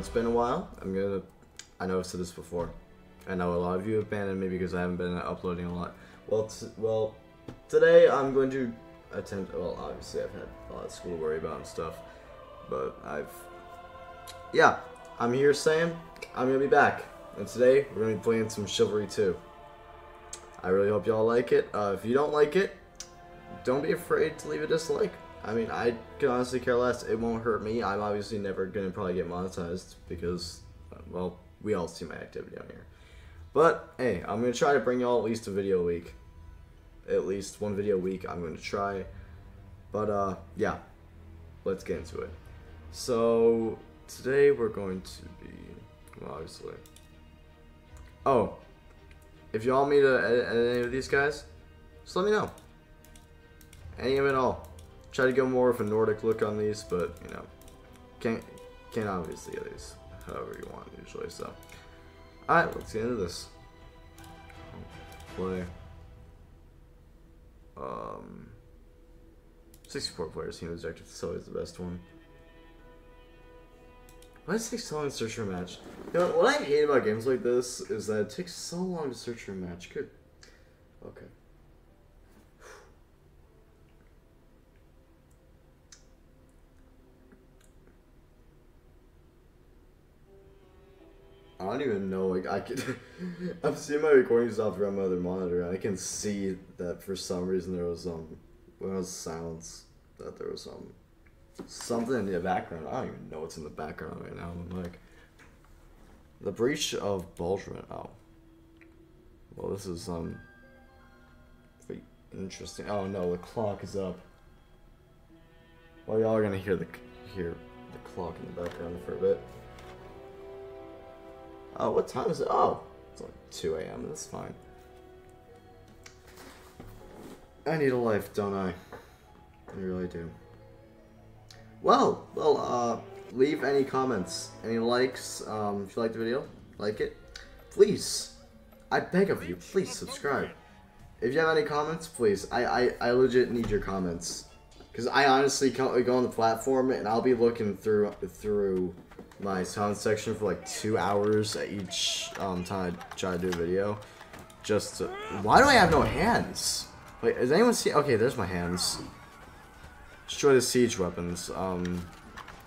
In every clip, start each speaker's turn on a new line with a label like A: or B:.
A: it's been a while. I'm gonna. I know I've said this before. I know a lot of you have abandoned me because I haven't been uploading a lot. Well, well, today I'm going to attempt. Well, obviously I've had a lot of school to worry about and stuff, but I've. Yeah, I'm here Sam. I'm gonna be back, and today we're gonna be playing some Chivalry 2. I really hope y'all like it. Uh, if you don't like it, don't be afraid to leave a dislike. I mean, I can honestly care less. It won't hurt me. I'm obviously never gonna probably get monetized because, well, we all see my activity on here. But hey, I'm gonna try to bring y'all at least a video a week. At least one video a week. I'm gonna try. But uh, yeah, let's get into it. So today we're going to be, well, obviously. Oh, if you want me to edit, edit any of these guys, just let me know. Any of it all. Try to go more of a Nordic look on these, but you know, can't can't obviously get these however you want usually. So, all right, let's get into this. Play. Um, 64 players team objective. It's always the best one. Why does it take so long to search for a match? You know, what I hate about games like this is that it takes so long to search for a match. Good. Okay. I don't even know, like, I could, I'm seeing my recording stuff through my other monitor, I can see that for some reason there was, um, when was silence, that there was, um, something in the background. I don't even know what's in the background right now. I'm like, the breach of Baldwin. Oh, well, this is um, interesting. Oh no, the clock is up. Well, y'all are gonna hear the hear the clock in the background for a bit. Oh, what time is it? Oh, it's like 2 a.m. That's fine. I need a life, don't I? I really do. Well, well, uh, leave any comments, any likes. Um, if you like the video, like it. Please, I beg of you, please subscribe. If you have any comments, please. I, I, I legit need your comments. Because I honestly can't go on the platform and I'll be looking through through my sound section for like two hours at each um, time I try to do a video. Just to, why do I have no hands? Wait, does anyone see? Okay, there's my hands. Destroy the siege weapons. Um,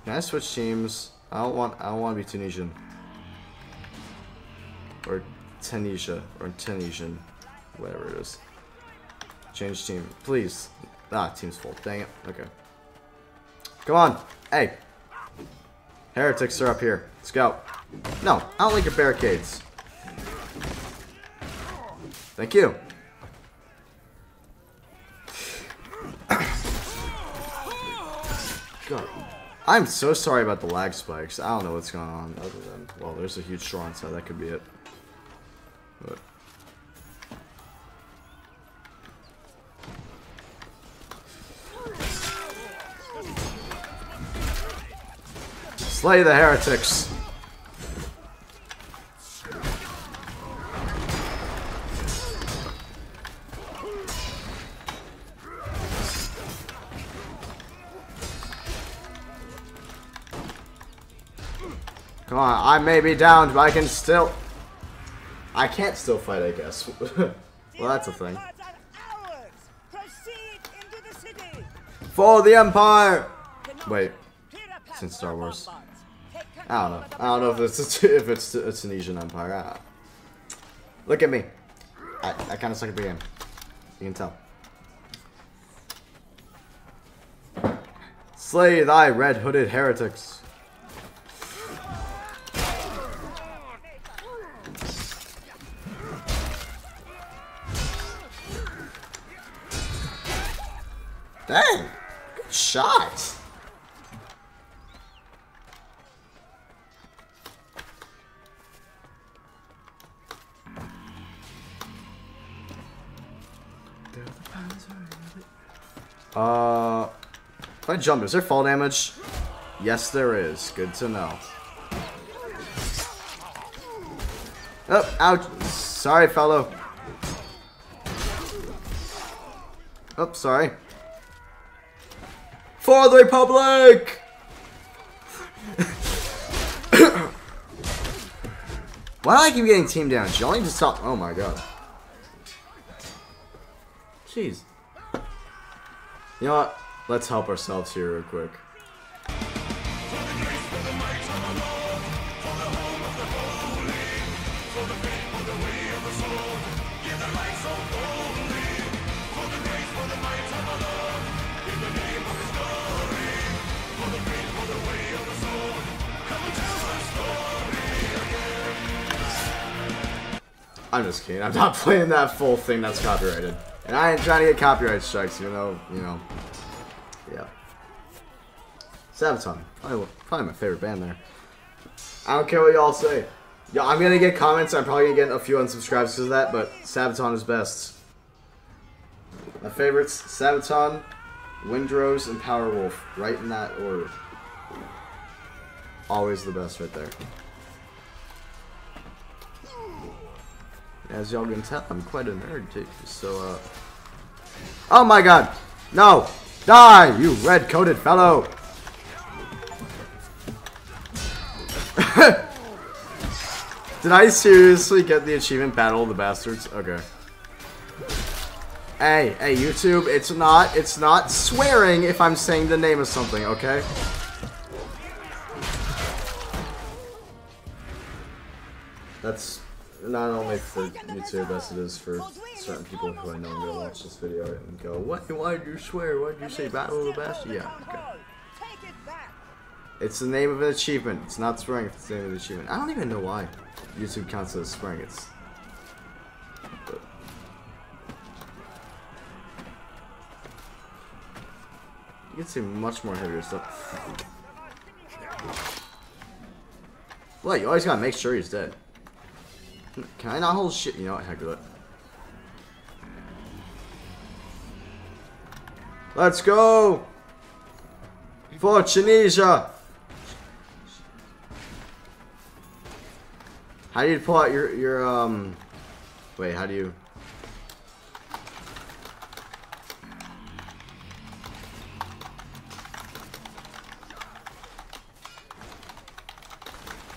A: can I switch teams? I don't want. I don't want to be Tunisian or Tunisia or Tunisian, whatever it is. Change team, please. Ah, team's full. Dang it. Okay. Come on. Hey. Heretics are up here. Let's go. No, I don't like your barricades. Thank you. God. I'm so sorry about the lag spikes. I don't know what's going on other than, well, there's a huge straw inside. That could be it. Slay the heretics. Come on, I may be down, but I can still... I can't still fight, I guess. well, that's a thing. For the Empire! Wait, since Star Wars. I don't know. I don't know if it's if it's a Tunisian Empire. I Look at me. I, I kind of suck at the game. You can tell. Slay thy red-hooded heretics. I jump, is there fall damage? Yes, there is. Good to know. Oh, ouch. Sorry, fellow. Oh, sorry. For the Republic! Why do I keep getting team damage? Y'all need to stop. Oh my god. Jeez. You know what? Let's help ourselves here real quick. I'm just kidding. I'm not playing that full thing that's copyrighted. And I ain't trying to get copyright strikes, you know, you know. Sabaton. Probably, probably my favorite band there. I don't care what y'all say. Yeah, I'm gonna get comments. I'm probably gonna get a few unsubscribes because of that, but Sabaton is best. My favorites: Sabaton, Wind Rose, and Powerwolf. Right in that order. Always the best right there. As y'all can tell, I'm quite a nerd too. So, uh. Oh my god! No! Die, you red coated fellow! Did I seriously get the achievement Battle of the Bastards? Okay. Hey, hey, YouTube, it's not, it's not swearing if I'm saying the name of something, okay? That's not only for YouTube as it is for certain people who I know are gonna watch this video and go, What? Why did you swear? Why did you say Battle of the Bastards? Yeah, okay. It's the name of an achievement. It's not spring. It's the name of an achievement. I don't even know why YouTube counts as swearing. It's. You can see much more heavier stuff. What? You always gotta make sure he's dead. Can I not hold shit? You know what? Heck with it. Let's go! For Tunisia! How do you pull out your, your, um... Wait, how do you...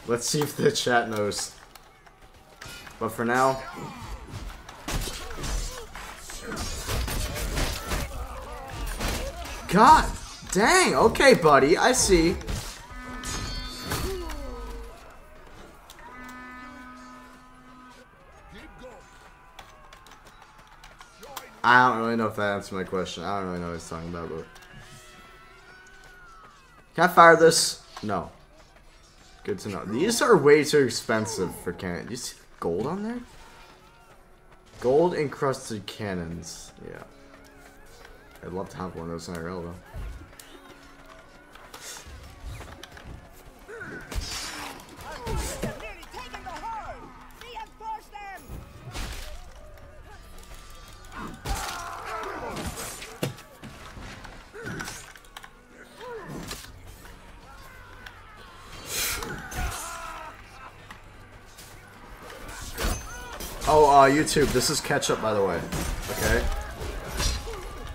A: Let's see if the chat knows. But for now... God! Dang! Okay, buddy. I see. I don't really know if that answers my question. I don't really know what he's talking about, but... Can I fire this? No. Good to know. These are way too expensive for cannon. You see gold on there? Gold encrusted cannons. Yeah. I'd love to have one of those IRL though. Oh, uh, YouTube, this is ketchup, by the way. Okay?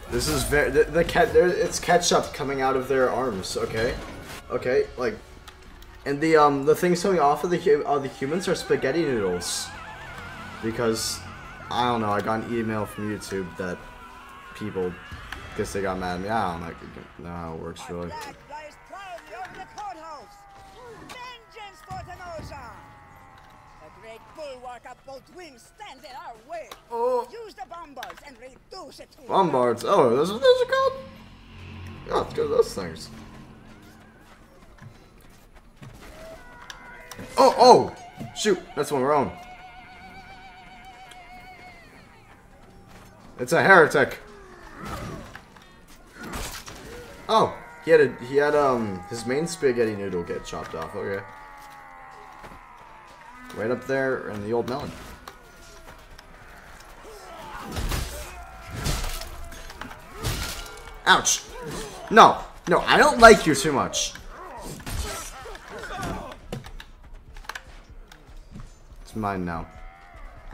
A: This is very... The, the cat... It's ketchup coming out of their arms, okay? Okay, like... And the, um, the things coming off of the, uh, the humans are spaghetti noodles. Because, I don't know, I got an email from YouTube that people, guess they got mad at me. I don't know how it works, really. Of both wings stands in our way. Oh. Use the bombards and reduce it to Bombards? Oh, those, those are called? Yeah, let's go to those things. Oh, oh! Shoot, that's one we're on. It's a heretic. Oh, he had a, he had um his main spaghetti noodle get chopped off. Okay. Right up there in the old melon. Ouch. No. No, I don't like you too much. It's mine now.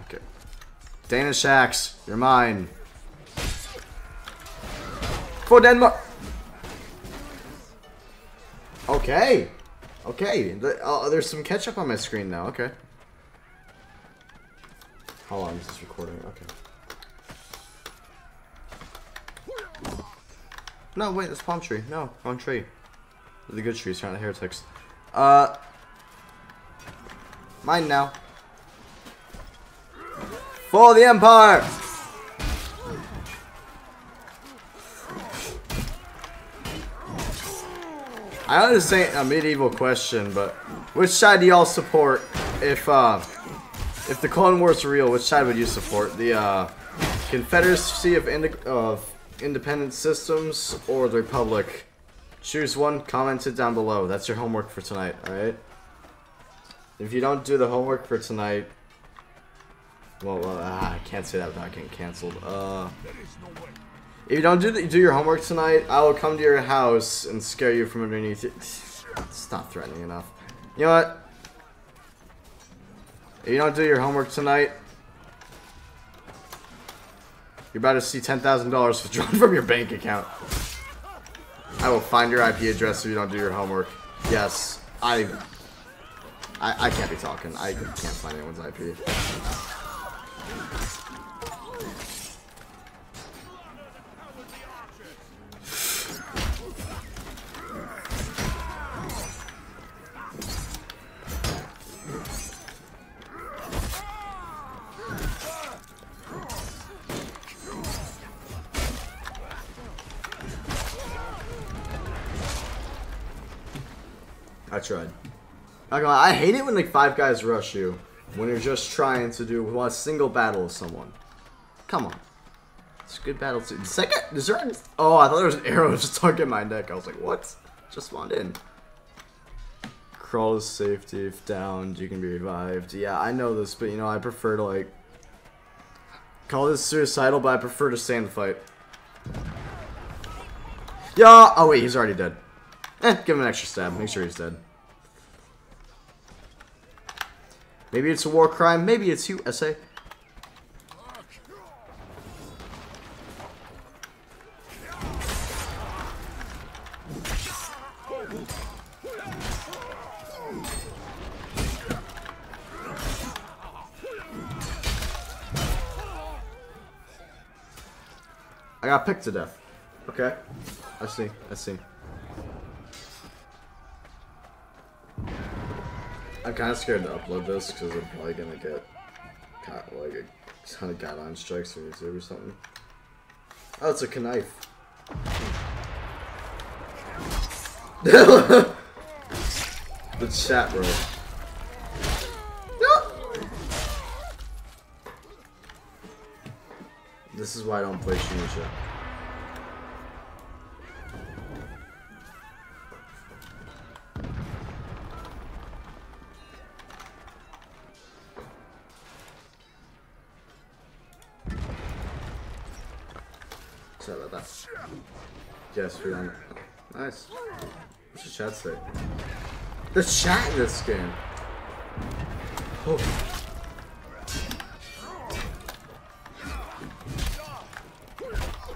A: Okay. Danish axe, you're mine. For Denmark. Okay. Okay. Uh, there's some ketchup on my screen now. Okay. How long is this recording? Okay. No, wait, this palm tree. No, wrong tree. The good trees, not the heretics. Uh, mine now. For the Empire! I understand a medieval question, but which side do y'all support if uh if the Clone Wars are real? Which side would you support? The uh, Confederacy of, Indi of Independent Systems or the Republic? Choose one. Comment it down below. That's your homework for tonight. All right. If you don't do the homework for tonight, well, uh, I can't say that without getting canceled. Uh. If you don't do the, do your homework tonight, I will come to your house and scare you from underneath it. It's not threatening enough. You know what? If you don't do your homework tonight, you're about to see $10,000 withdrawn from your bank account. I will find your IP address if you don't do your homework. Yes, I... I, I can't be talking. I can't find anyone's IP. I tried. I hate it when like five guys rush you when you're just trying to do a single battle with someone. Come on. It's a good battle too. Second, is there? An, oh, I thought there was an arrow just targeting my neck. I was like, what? Just spawned in. Crawl is safety. If downed, you can be revived. Yeah, I know this, but you know, I prefer to like call this suicidal, but I prefer to stay in the fight. Yeah. Oh wait, he's already dead. Eh, give him an extra stab. Make sure he's dead. Maybe it's a war crime. Maybe it's you, SA. I got picked to death. Okay. I see. I see. Kind of scared to upload this because I'm probably gonna get like a ton of guideline strikes from YouTube or something. Oh, it's a knife. the chat, bro. This is why I don't play Shunisha. About that. Yes, we on. Nice. What's the chat say? The chat in this game. Oh.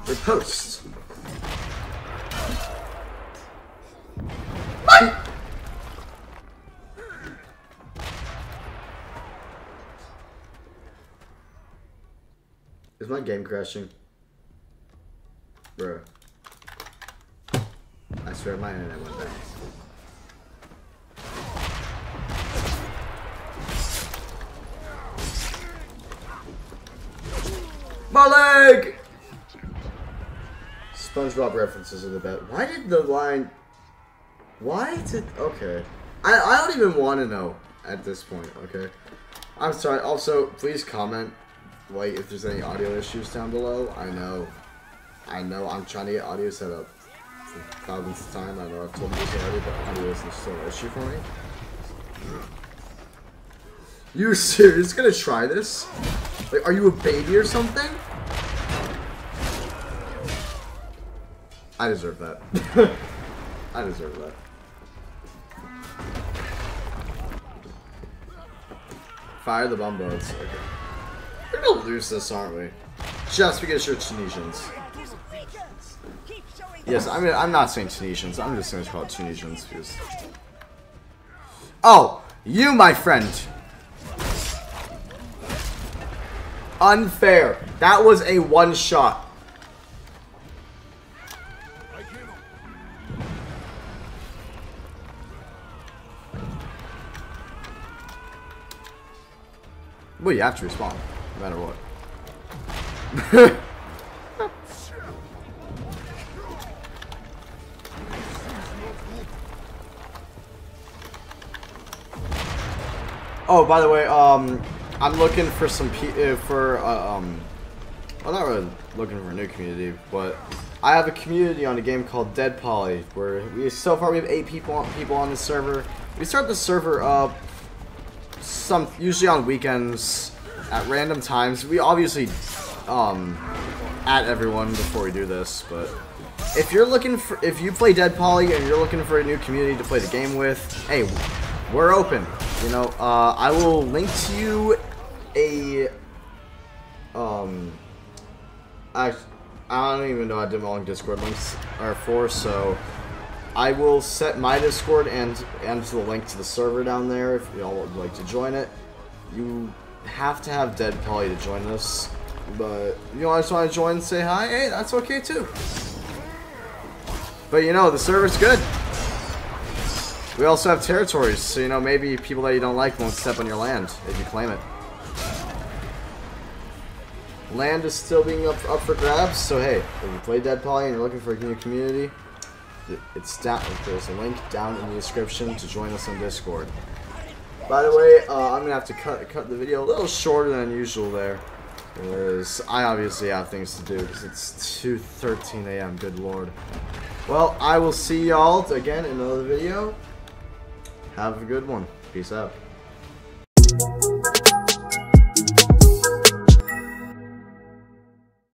A: The post. Mine. Is my game crashing? Bro. I swear my internet went down. My leg! SpongeBob references are the best. Why did the line... Why did... Okay. I, I don't even want to know at this point, okay? I'm sorry. Also, please comment, like, if there's any audio issues down below. I know I know I'm trying to get audio set up for thousandth time. I know I've told you this already, but audio is still an issue for me. You serious gonna try this? Like, are you a baby or something? I deserve that. I deserve that. Fire the bomb boats. Okay. We're gonna lose this, aren't we? Just because you're Tunisians. Yes, I mean, I'm not saying Tunisians. I'm just going to call it Tunisians because... Oh! You, my friend! unfair. That was a one shot. Well, you have to respawn, no matter what. oh, by the way, um, I'm looking for some P uh, for uh, um, I'm not really looking for a new community, but I have a community on a game called DeadPoly, where we so far we have eight people on, people on the server. We start the server up some usually on weekends at random times. We obviously um, at everyone before we do this, but if you're looking for if you play DeadPoly and you're looking for a new community to play the game with, hey, we're open. You know, uh, I will link to you a um I I don't even know how long Discord links are for, so I will set my Discord and and the link to the server down there if y'all would like to join it. You have to have DeadPoly to join this, but you know I just want to join and say hi, hey, that's okay too. But you know the server's good. We also have territories, so you know maybe people that you don't like won't step on your land if you claim it. Land is still being up, up for grabs, so hey, if you play DeadPoly and you're looking for a new community, it's down. There's a link down in the description to join us on Discord. By the way, uh, I'm gonna have to cut cut the video a little shorter than usual there, because I obviously have things to do. Because it's 2:13 a.m. Good lord. Well, I will see y'all again in another video. Have a good one. Peace out.